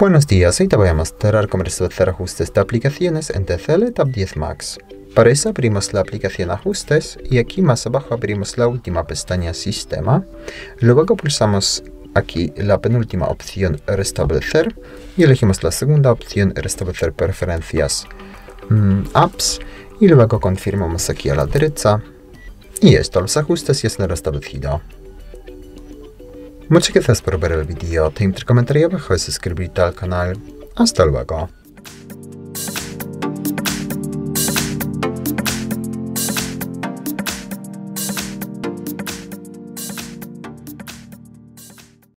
Buenos días, hoy te voy a mostrar cómo restablecer ajustes de aplicaciones en TCL Tab 10 Max. Para eso abrimos la aplicación Ajustes y aquí más abajo abrimos la última pestaña Sistema. Luego pulsamos aquí la penúltima opción Restablecer y elegimos la segunda opción Restablecer preferencias mm, Apps y luego confirmamos aquí a la derecha y esto, los ajustes ya están restablecidos. Muchas gracias por ver el vídeo, te invito a comentar y abajo y suscribirte al canal. Hasta luego.